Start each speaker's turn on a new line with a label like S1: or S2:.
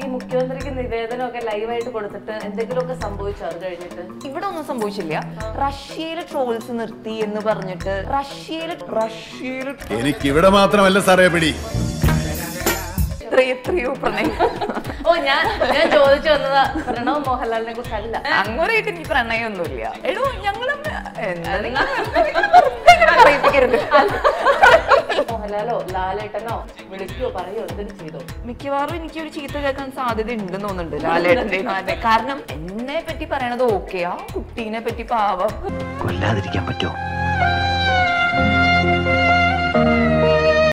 S1: ഈ മുഖ്യമന്ത്രിക്ക് നിവേദനമൊക്കെ ലൈവായിട്ട് കൊടുത്തിട്ട് എന്തെങ്കിലുമൊക്കെ സംഭവിച്ചോ അത് കഴിഞ്ഞിട്ട്?
S2: ഇവിടെ ഒന്നും സംഭവിച്ചില്ല. റഷ്യയിലെ ട്രോൾസ് നിർത്തി എന്ന് പറഞ്ഞിട്ട് റഷ്യയിലെ റഷ്യയിലെ
S3: എനിക്ക് ഇവിടെ മാത്രമല്ല സാറേ പിടി.
S2: എത്രയോ പ്രണയം.
S1: ഓ ഞാൻ ഞാൻ ചോദിച്ചു വന്നത് പ്രണവ് മോഹൻലാലിനെ കുറിച്ചല്ല.
S2: അങ്ങോട്ടേക്ക് എനിക്ക് പ്രണയമൊന്നുമില്ല. എടോ ഞങ്ങളും എന്താ
S1: മോഹൻലാലോ ലാലേട്ടനോ വിളിക്കോ പറയോ എന്തെങ്കിലും ചെയ്തോ?
S2: മിക്കവാറും എനിക്ക് ഒരു ചീത്ത കേൾക്കാൻ സാധ്യത ഉണ്ടെന്ന് തോന്നുന്നുണ്ട് ലാലേട്ടന്റെ കാരണം എന്നെ പറ്റി പറയണത് ഓക്കെ ആ കുട്ടീനെ പറ്റി പാവം.
S4: കൊല്ലാതിരിക്കാൻ പറ്റുമോ?